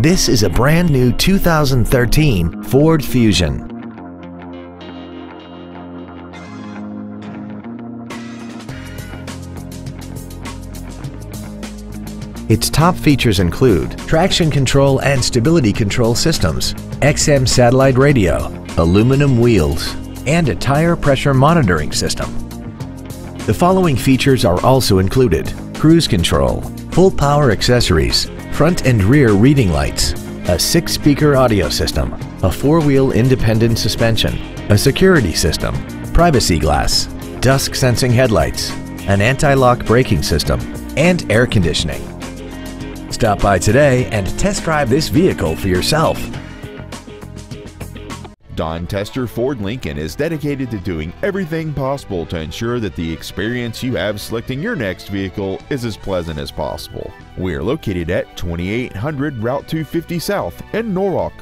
This is a brand new 2013 Ford Fusion. Its top features include traction control and stability control systems, XM satellite radio, aluminum wheels, and a tire pressure monitoring system. The following features are also included cruise control, full power accessories, front and rear reading lights, a six speaker audio system, a four wheel independent suspension, a security system, privacy glass, dusk sensing headlights, an anti lock braking system, and air conditioning. Stop by today and test drive this vehicle for yourself. Don Tester Ford Lincoln is dedicated to doing everything possible to ensure that the experience you have selecting your next vehicle is as pleasant as possible. We are located at 2800 Route 250 South in Norwalk.